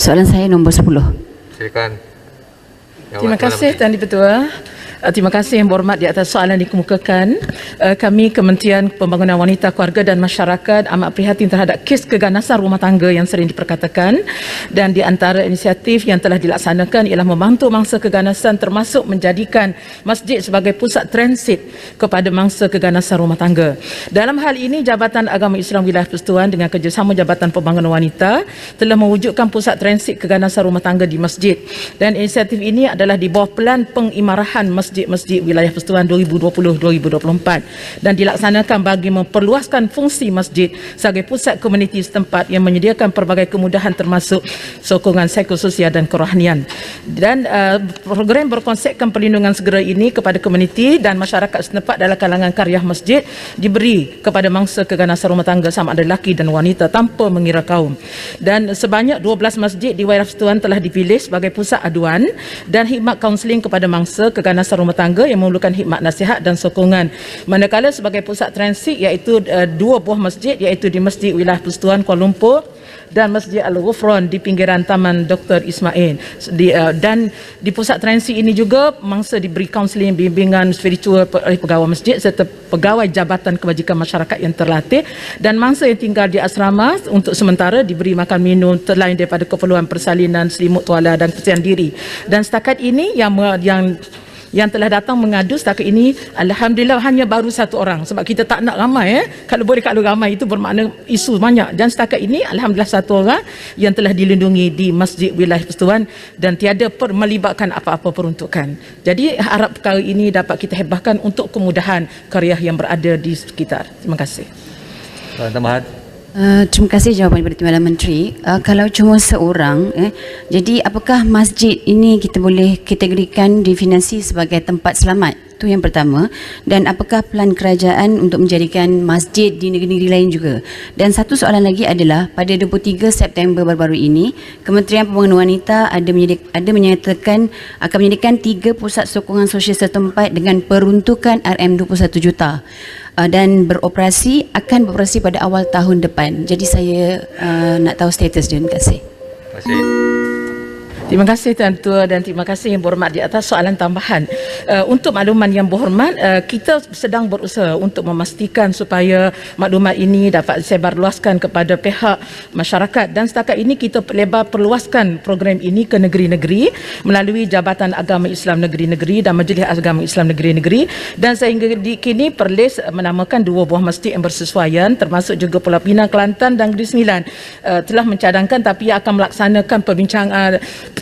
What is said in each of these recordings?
Soalan saya nombor 10. Silakan. Terima kasih Tuan Dipertua. Uh, terima kasih yang berhormat di atas soalan yang dikemukakan. Uh, kami Kementerian Pembangunan Wanita, Keluarga dan Masyarakat amat prihatin terhadap kes keganasan rumah tangga yang sering diperkatakan dan di antara inisiatif yang telah dilaksanakan ialah membantu mangsa keganasan termasuk menjadikan masjid sebagai pusat transit kepada mangsa keganasan rumah tangga. Dalam hal ini Jabatan Agama Islam Wilayah Persekutuan dengan kerjasama Jabatan Pembangunan Wanita telah mewujudkan pusat transit keganasan rumah tangga di masjid dan inisiatif ini adalah di bawah pelan pengimarahan masjid masjid-masjid wilayah persekutuan 2020-2024 dan dilaksanakan bagi memperluaskan fungsi masjid sebagai pusat komuniti setempat yang menyediakan pelbagai kemudahan termasuk sokongan psikososial dan kerohanian. Dan uh, program berkonsepkan perlindungan segera ini kepada komuniti dan masyarakat setempat dalam kalangan karya masjid diberi kepada mangsa keganasan rumah tangga sama ada lelaki dan wanita tanpa mengira kaum. Dan sebanyak 12 masjid di wilayah persekutuan telah dipilih sebagai pusat aduan dan khidmat kaunseling kepada mangsa keganasan rumah tangga yang memerlukan khidmat nasihat dan sokongan. Manakala sebagai pusat transit iaitu uh, dua buah masjid iaitu di Masjid Wilayah Persekutuan Kuala Lumpur dan Masjid Al-Ghufran di pinggiran Taman Dr. Ismail. Di, uh, dan di pusat transit ini juga mangsa diberi kaunseling bimbingan spiritual oleh pegawai masjid serta pegawai Jabatan Kebajikan Masyarakat yang terlatih dan mangsa yang tinggal di asrama untuk sementara diberi makan minum terlain daripada keperluan persalinan, selimut tuala dan kepercayaan diri. Dan setakat ini yang yang yang telah datang mengadu setakat ini alhamdulillah hanya baru satu orang. Sebab kita tak nak ramai eh. Kalau boleh kalau ramai itu bermakna isu banyak. Dan setakat ini alhamdulillah satu orang yang telah dilindungi di Masjid Wilayah Persekutuan dan tiada per, melibatkan apa-apa peruntukan. Jadi harap perkara ini dapat kita hebahkan untuk kemudahan karya yang berada di sekitar. Terima kasih. Soalan tambahan. Uh, terima kasih jawapan daripada Timbalan Menteri. Uh, kalau cuma seorang, eh, jadi apakah masjid ini kita boleh kategorikan definisi sebagai tempat selamat? Itu yang pertama. Dan apakah plan kerajaan untuk menjadikan masjid di negeri-negeri lain juga? Dan satu soalan lagi adalah pada 23 September baru-baru ini, Kementerian Pembangunan Wanita ada, menyedik, ada menyatakan akan menyediakan tiga pusat sokongan sosial setempat dengan peruntukan RM21 juta uh, dan beroperasi akan beroperasi pada awal tahun depan. Jadi saya uh, nak tahu status dia. Terima kasih. Terima kasih. Terima kasih Tuan Tua dan terima kasih yang berhormat di atas soalan tambahan. Uh, untuk makluman yang berhormat, uh, kita sedang berusaha untuk memastikan supaya maklumat ini dapat disebarluaskan kepada pihak masyarakat. Dan setakat ini kita lebar perluaskan program ini ke negeri-negeri melalui Jabatan Agama Islam Negeri-Negeri dan Majlis Agama Islam Negeri-Negeri. Dan sehingga di kini Perlis menamakan dua buah masjid yang bersesuaian termasuk juga Pulau Pinang, Kelantan dan Negeri Sembilan. Uh, telah mencadangkan tapi akan melaksanakan perbincangan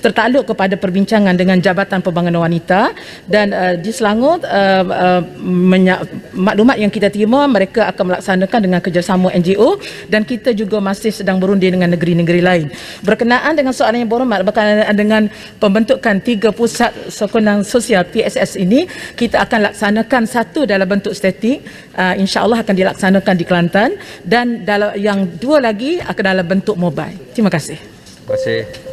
tertakluk kepada perbincangan dengan Jabatan Pembangunan Wanita dan uh, di Selangor uh, uh, menya- maklumat yang kita terima mereka akan melaksanakan dengan kerjasama NGO dan kita juga masih sedang berunding dengan negeri-negeri lain. Berkenaan dengan soalan yang berhormat berkenaan dengan pembentukan tiga pusat sokongan sosial PSS ini kita akan laksanakan satu dalam bentuk statik uh, insya-Allah akan dilaksanakan di Kelantan dan dalam yang dua lagi akan dalam bentuk mobile. Terima kasih. Terima kasih.